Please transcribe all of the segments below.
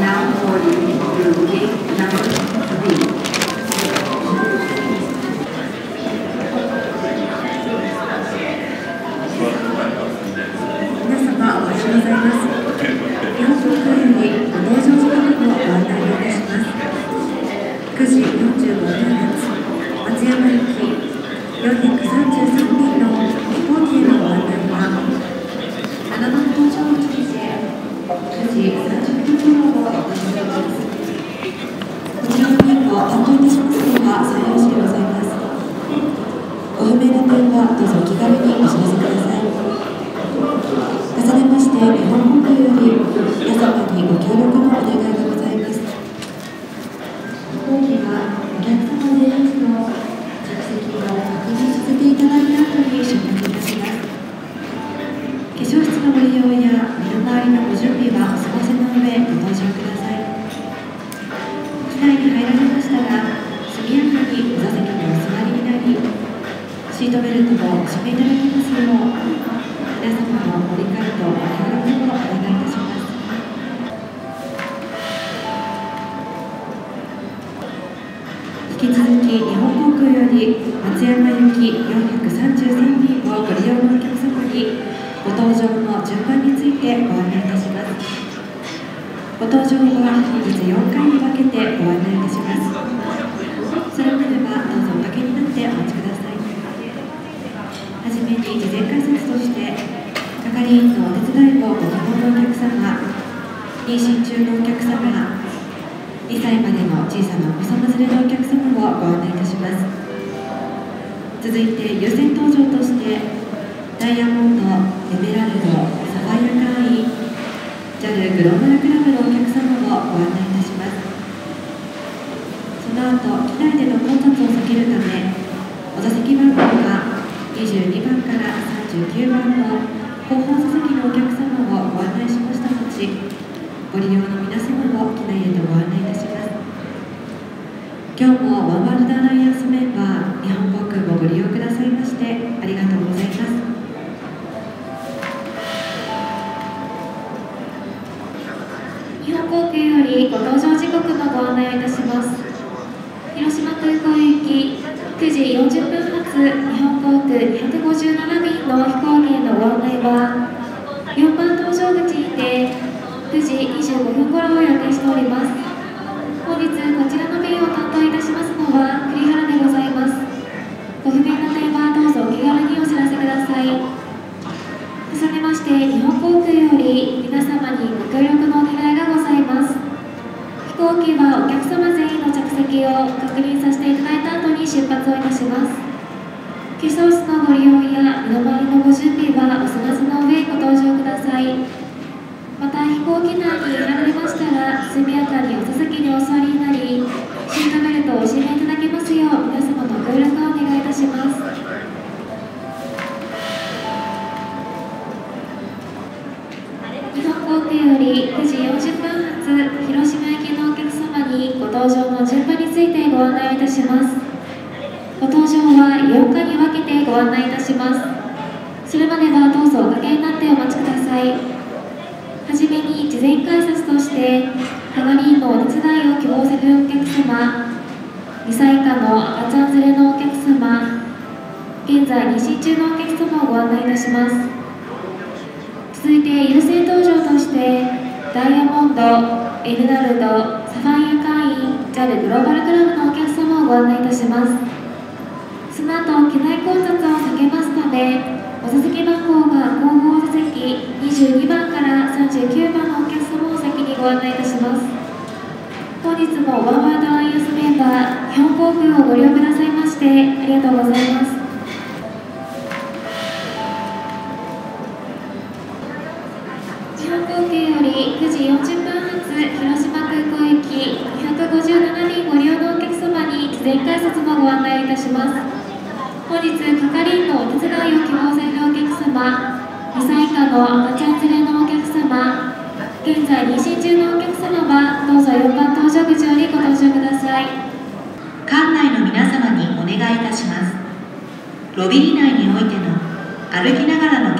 now for you through gate ご不明な点はどうぞお気軽にお知らせください。重ねまして日本航空より皆様にご協力のお願いが引き続き日本航空より松山行き433便をご利用のお客様にご搭乗の順番についてご案内いたしますご搭乗は本日4回に分けてご案内いたしますそれまではどうぞおかけになってお待ちくださいはじめに事前解説として係員のお手伝いをご希望のお客様妊娠中のお客様2歳までの小さなお子様続いて優先登場としてダイヤモンドエメラルドサファイア会員 JAL グローバルクラブのお客様をご案内いたします。その後機内での混雑を避けるためお座席番号が22番から39番の後方座席のお客様をご案内しました後ご利用の刻のご案内をいたします。広島空港行き9時40分発日本航空257便の飛行機へのご案内は4番搭乗口にて9時25分頃を予定しております。また飛行機内に入られましたら速やかにお座席にお座りになりシートベルトをお締めいただけますよう皆様のご協力をお願いいたします。日本航空より9時40分発広島行きのお客様にご搭乗の順番についてご案内いたします。ご搭乗は4回に分けてご案内いたします。それまではどうぞおかけになってお待ちください。改札として係員のお手伝いを希望されるお客様2歳以下の赤ちゃん連れのお客様現在妊娠中のお客様をご案内いたします。続いて優先登場としてダイヤモンド、エルナルド、サファイア会員 JAL グローバルクラブのお客様をご案内いたします。その後機内混雑を避けますためお座席番号が後方座席22番から39番のお客様を先にご案内いたします。本日もワンワードアイアスメンバー日本航空をご利用くださいましてありがとうございます。日本航空より9時40分発広島空港行き257便ご利用のお客様に事前改札もご案内いたします。本日係員のお手伝いを希望されるお客様2歳以下の赤ちゃん連れのお客様現在妊娠中のお客様はどうぞ4番搭乗口よりご搭乗ください。館内の皆様にお願願いいたします。ロビー内においての歩きながらの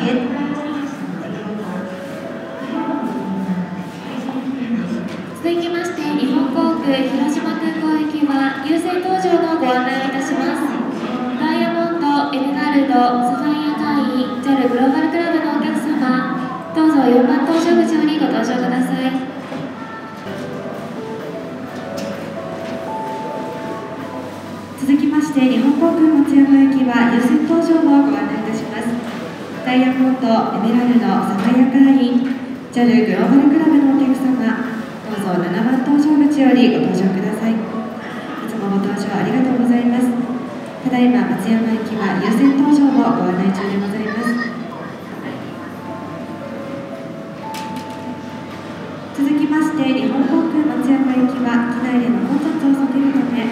ダイヤモンド、エメラルド、サファイア会員 JAL グローバルクラブのお客様どうぞ7番搭乗口よりご搭乗ください。いつもご搭乗ありがとうございます。ただいま松山行きは優先搭乗をご案内中でございます。続きまして日本航空松山行きは機内での混雑を避けるため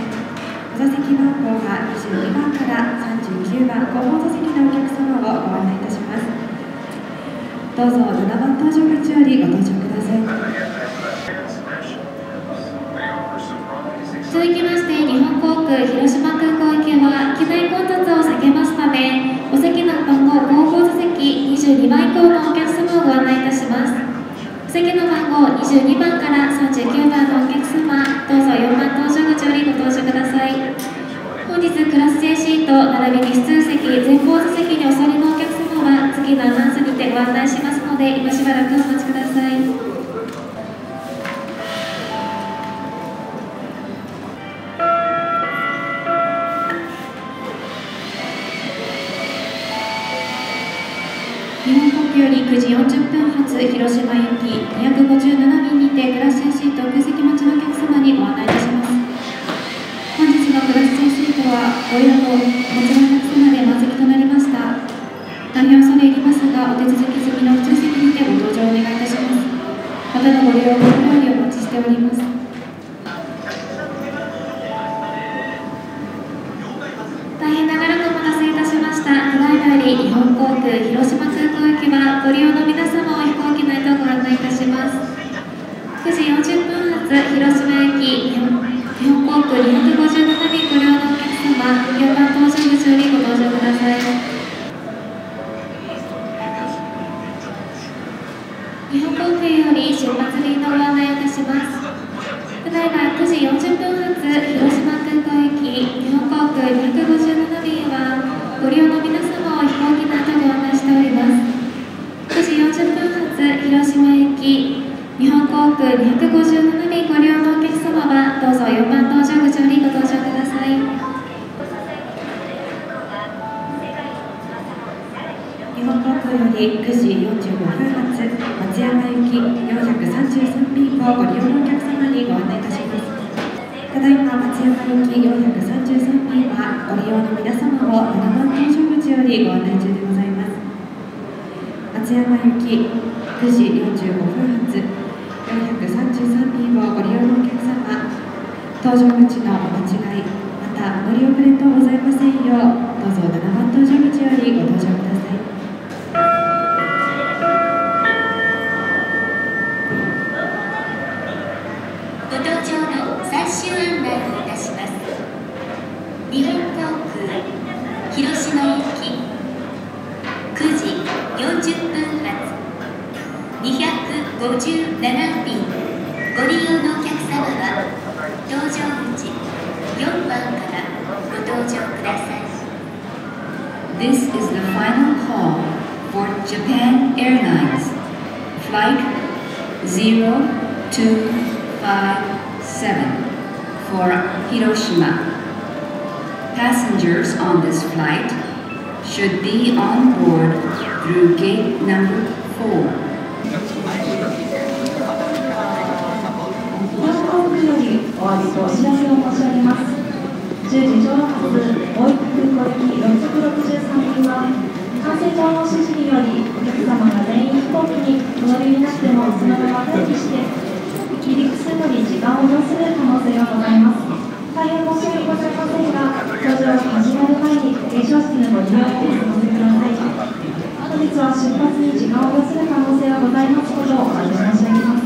座席番号が22番から39番後方座席のお客様をご案内いたしますどうぞ7番搭乗口よりご搭乗ください。続きまして日本航空広島空港行きは機内混雑を避けますためお席の番号後方座席22番以降のお客様をご案内いたします。お席の番号22番から39番のお客様どうぞ4番搭乗口よりご搭乗ください。本日クラス J シート並びに普通席前方座席にお座りのお客様は次のアナウンスにてご案内しますので今しばらくお待ちください。日本国より9時40分発広島行き宮日本航空広島空港行きはご利用の皆様を飛行機内とご案内いたします。9時40分発広島行き日本日本航空257便ご利用のお客様4番搭乗口よりご搭乗ください。行き433便はご利用の皆様を7番停車口よりご案内中でございます。松山行き9時 for Hiroshima. Passengers on this flight should be on board through gate number 4. 日本航空よりお詫びとお知らせを申し上げます。10時上発、大分空港行き663便は、感染症の指示により、お客様が全員飛行機にお乗りになっても、そのまま待機して、離陸するのに時間を要する可能性がございます。大変申し訳ございませんが、搭乗が始まる前に、停車室のご利用をお済みください。本日は出発に時間を要する可能性がございますことをお詫び申し上げます。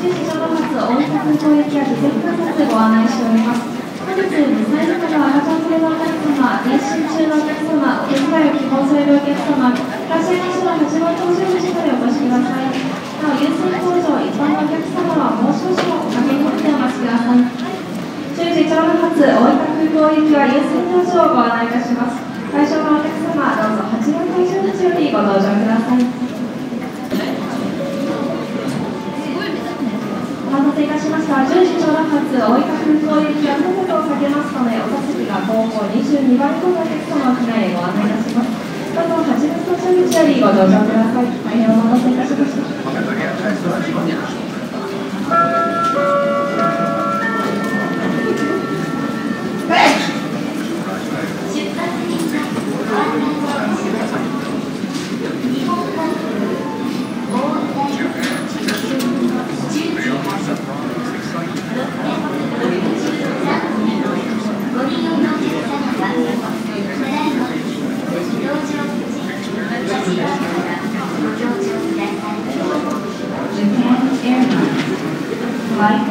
10時ちょうど発大分空港行きは事前観察ご案内しております。本日2歳児から赤ちゃん連れのお客様、妊娠中のお客様、お手伝いを希望されるお客様、いらっしゃいましたら八番搭乗口までお越しください。なお、優先搭乗一般のお客様はもう少々おかけになってお待ちください。10時ちょうど発大分空港行きは優先搭乗をご案内いたします。会場のお客様、どうぞ八番搭乗口よりご搭乗ください。お待たせいたしました。10時ちょうど発大分空港行きは本国をかけますので、お座席が後方22番以降のお客様を機内へご案内いたします。どうぞ八番搭乗口よりご搭乗ください。大変お待たせいたしました。like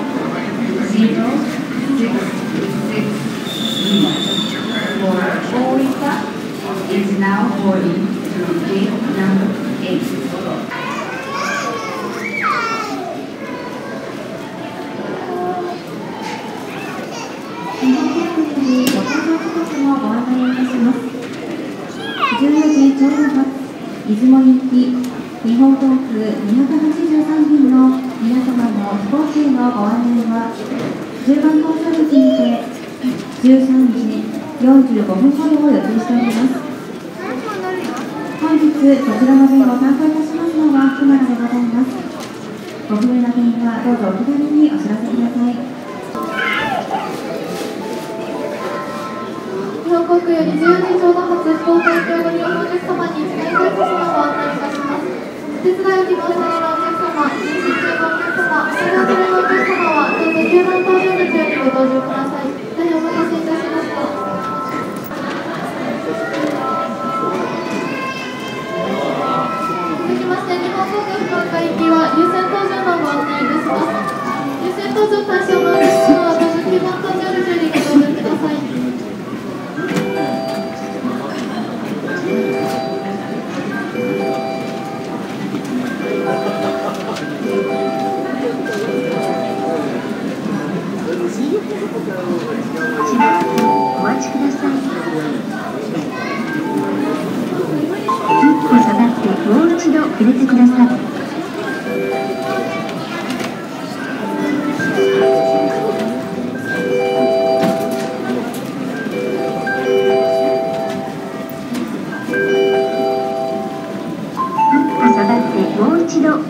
13時45分頃を予定しております。本日、こちらの便を担当いたしますのは、熊田でございます。ご不明な点はどうぞお気軽にお知らせください。日本航空より10時ちょうど発福岡行きをご利用のお客様に一年生コスのご案内いたします。お手伝いを希望されるお客様、妊娠中のお客様、お手伝いされるお客様は、どうぞ9番搭乗口よりご搭乗ください。続きまして、日本航空福岡行きは優先登場のご案内いたします。優先搭乗対象のって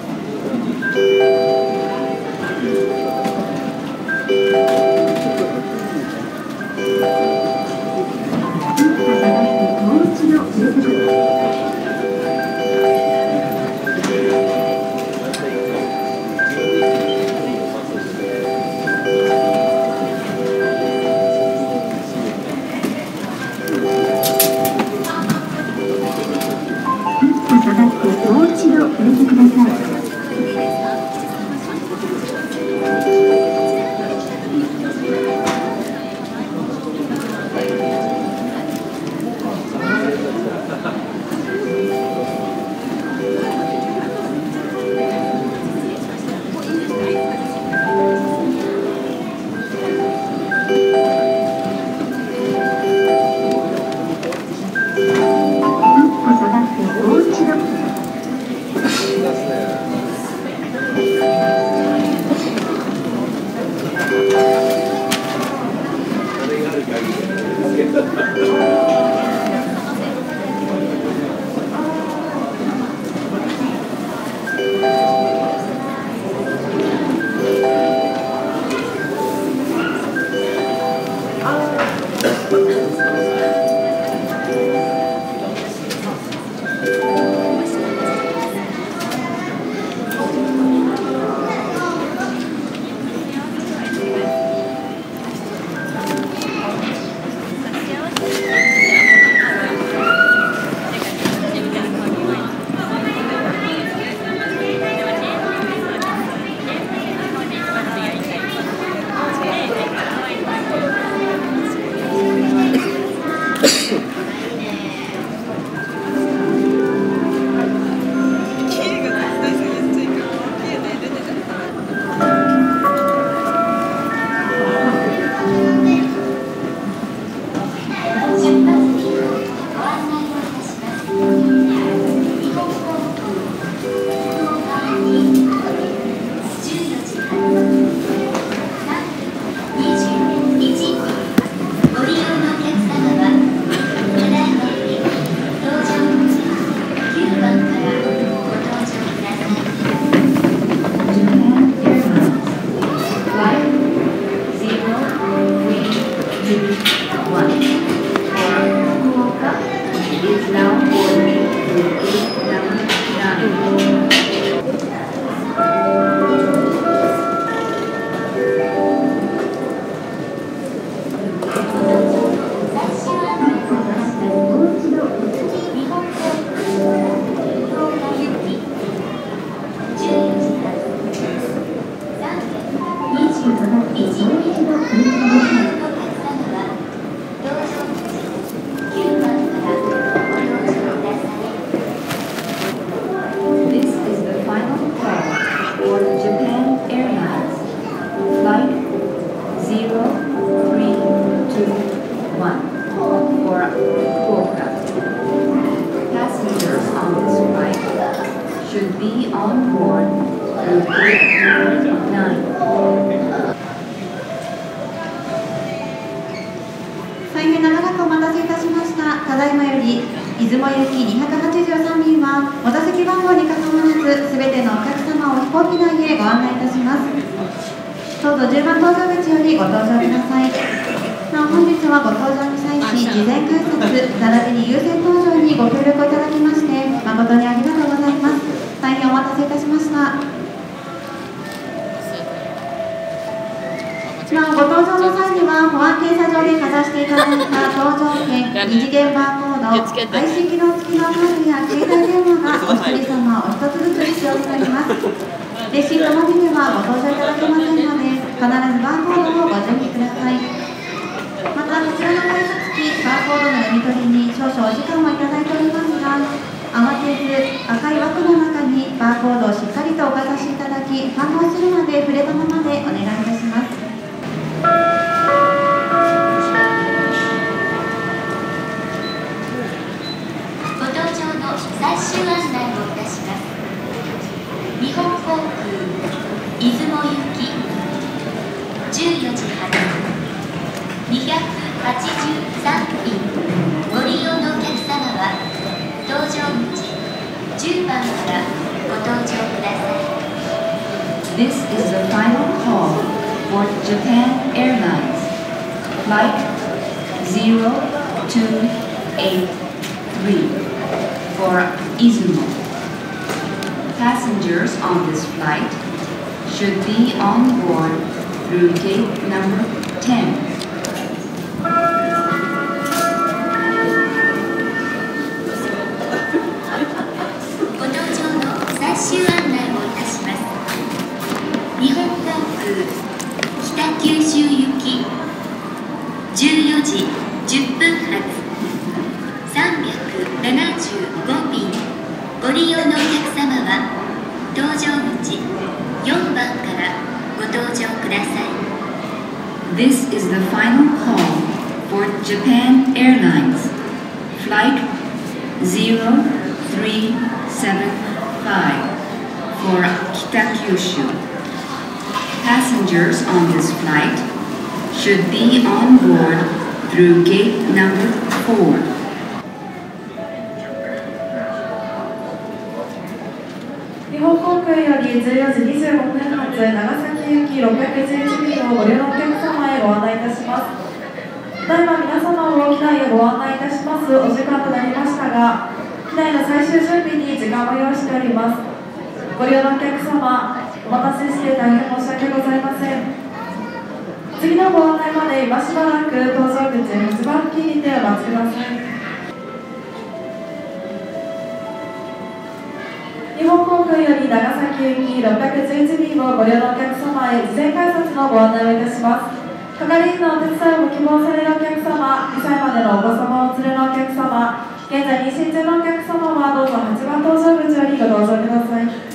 します。どうぞ10番搭乗口よりご搭乗ください。なお本日はご搭乗に際し、事前改札、並びに優先搭乗にご協力いただきまして、誠にありがとうございます。大変お待たせいたしました。なおご搭乗の際には保安検査場でかざしていただいた搭乗券、二次元バーコード、IC 機能付きのカードや携帯電話がお一人様お一つずつ必要になります。レシートのみではご搭乗いただけませんので、必ずバーコードをご準備ください。またこちらの改札機バーコードの読み取りに少々お時間をいただいておりますが慌てず赤い枠の中にバーコードをしっかりとおかざしいただき反応するまで触れたままでお願いいたしますご搭乗の最終案内をいたします日本航空出雲行き14時発283便ご利用のお客様は搭乗口10番からご搭乗ください This is the final call for Japan Airlines. Flight 0283 for Izumo. Passengers on this flight should be on board through gate number 10. 用のお客様は搭乗口4番からご搭乗ください This is the final call for Japan Airlines. Flight 0375 for Kitakyushu. Passengers on this flight should be on board through gate number 4. 14時25分発長崎行き611便をご利用のお客様へご案内いたします。ただいま皆様を機内へご案内いたしますお時間となりましたが、機内の最終準備に時間を要しております。ご利用のお客様、お待たせして大変申し訳ございません。次のご案内まで今しばらく搭乗口8番付近にてお待ちください。航空より長崎行き611便をご利用のお客様へ事前改札のご案内をいたします。係員のお手伝いを希望されるお客様、2歳までのお子様をお連れのお客様、現在妊娠中のお客様はどうぞ8番搭乗口よりご搭乗ください。